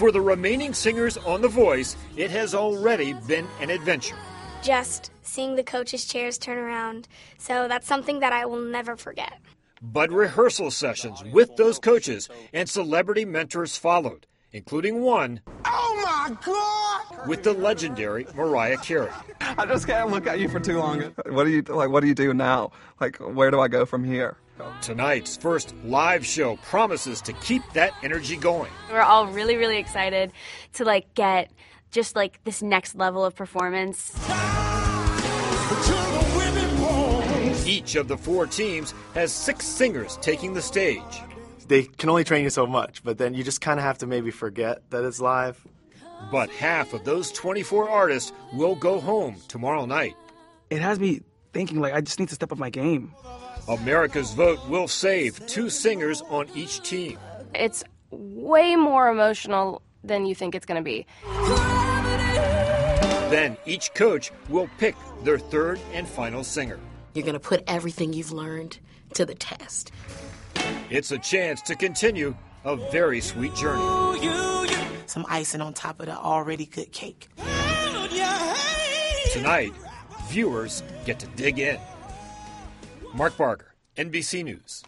for the remaining singers on The Voice, it has already been an adventure. Just seeing the coaches' chairs turn around. So that's something that I will never forget. But rehearsal sessions with those coaches and celebrity mentors followed, including one Oh my God! With the legendary Mariah Carey. I just can't look at you for too long. What do you like? What do you do now? Like, where do I go from here? Tonight's first live show promises to keep that energy going. We're all really, really excited to like get just like this next level of performance. Each of the four teams has six singers taking the stage. They can only train you so much, but then you just kind of have to maybe forget that it's live. But half of those 24 artists will go home tomorrow night. It has me thinking like I just need to step up my game. America's vote will save two singers on each team. It's way more emotional than you think it's going to be. Then each coach will pick their third and final singer. You're going to put everything you've learned to the test. It's a chance to continue a very sweet journey. Some icing on top of the already good cake. Tonight, viewers get to dig in. Mark Barger, NBC News.